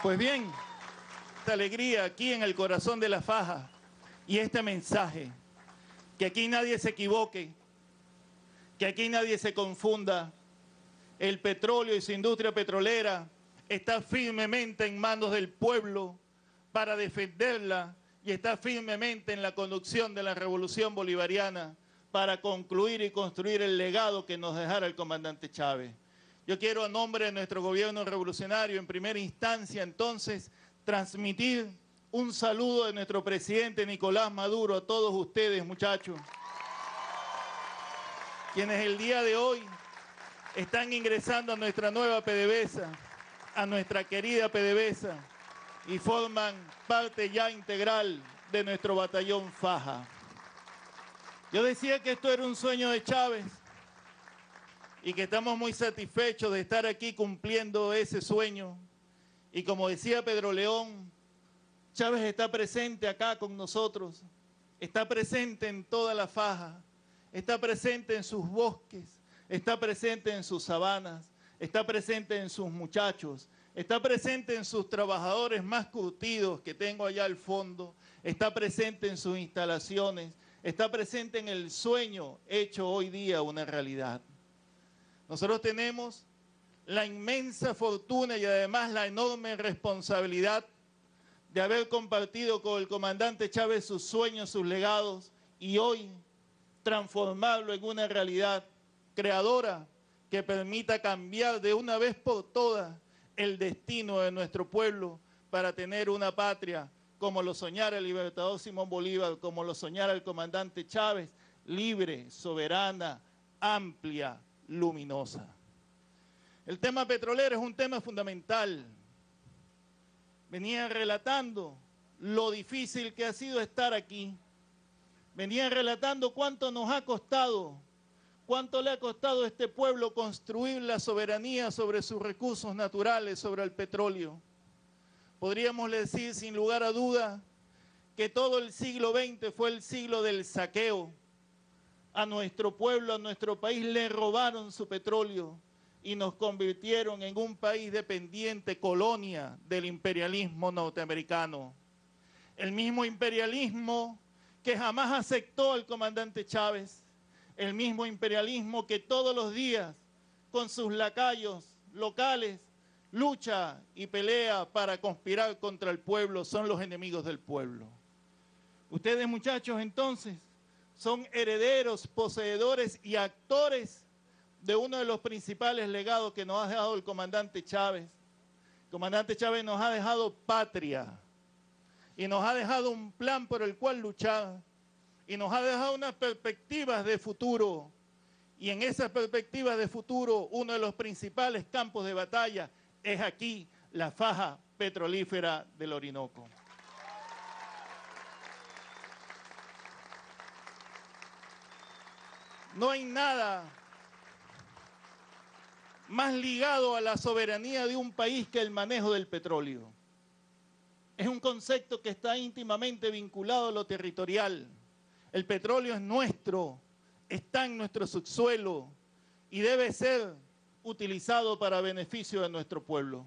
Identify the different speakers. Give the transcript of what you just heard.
Speaker 1: Pues bien, esta alegría aquí en el corazón de la faja y este mensaje, que aquí nadie se equivoque, que aquí nadie se confunda, el petróleo y su industria petrolera está firmemente en manos del pueblo para defenderla y está firmemente en la conducción de la revolución bolivariana para concluir y construir el legado que nos dejara el comandante Chávez. Yo quiero a nombre de nuestro gobierno revolucionario, en primera instancia, entonces, transmitir un saludo de nuestro presidente Nicolás Maduro a todos ustedes, muchachos, quienes el día de hoy están ingresando a nuestra nueva PDVSA, a nuestra querida PDVSA, y forman parte ya integral de nuestro batallón Faja. Yo decía que esto era un sueño de Chávez, y que estamos muy satisfechos de estar aquí cumpliendo ese sueño. Y como decía Pedro León, Chávez está presente acá con nosotros, está presente en toda la faja, está presente en sus bosques, está presente en sus sabanas, está presente en sus muchachos, está presente en sus trabajadores más curtidos que tengo allá al fondo, está presente en sus instalaciones, está presente en el sueño hecho hoy día una realidad. Nosotros tenemos la inmensa fortuna y además la enorme responsabilidad de haber compartido con el comandante Chávez sus sueños, sus legados y hoy transformarlo en una realidad creadora que permita cambiar de una vez por todas el destino de nuestro pueblo para tener una patria como lo soñara el libertador Simón Bolívar, como lo soñara el comandante Chávez, libre, soberana, amplia, luminosa. El tema petrolero es un tema fundamental. Venía relatando lo difícil que ha sido estar aquí. Venía relatando cuánto nos ha costado, cuánto le ha costado a este pueblo construir la soberanía sobre sus recursos naturales, sobre el petróleo. Podríamos decir sin lugar a duda que todo el siglo XX fue el siglo del saqueo, a nuestro pueblo, a nuestro país, le robaron su petróleo y nos convirtieron en un país dependiente, colonia del imperialismo norteamericano. El mismo imperialismo que jamás aceptó al comandante Chávez, el mismo imperialismo que todos los días con sus lacayos locales lucha y pelea para conspirar contra el pueblo, son los enemigos del pueblo. Ustedes muchachos entonces son herederos, poseedores y actores de uno de los principales legados que nos ha dejado el comandante Chávez. El comandante Chávez nos ha dejado patria y nos ha dejado un plan por el cual luchar y nos ha dejado unas perspectivas de futuro. Y en esas perspectivas de futuro, uno de los principales campos de batalla es aquí, la faja petrolífera del Orinoco. No hay nada más ligado a la soberanía de un país que el manejo del petróleo. Es un concepto que está íntimamente vinculado a lo territorial. El petróleo es nuestro, está en nuestro subsuelo y debe ser utilizado para beneficio de nuestro pueblo.